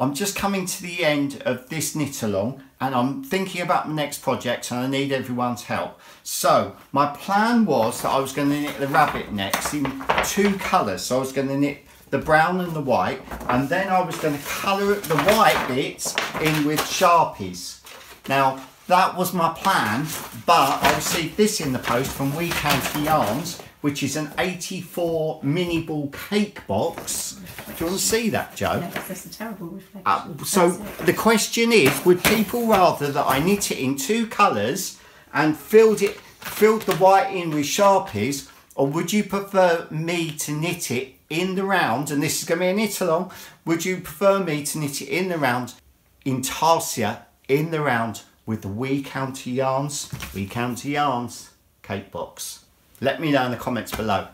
I'm just coming to the end of this knit along and I'm thinking about my next project and I need everyone's help. So my plan was that I was going to knit the rabbit next in two colours. So I was going to knit the brown and the white and then I was going to colour the white bits in with Sharpies. Now that was my plan but I received this in the post from Wee County Yarns which is an 84 mini ball cake box. Do you want to see that, Joe? No, that's a terrible reflection. Uh, so the question is, would people rather that I knit it in two colours and filled it, filled the white in with sharpies, or would you prefer me to knit it in the round? And this is going to be a knit along. Would you prefer me to knit it in the round, intarsia, in the round with the Wee County Yarns, Wee County Yarns cake box? Let me know in the comments below.